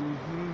Mm-hmm.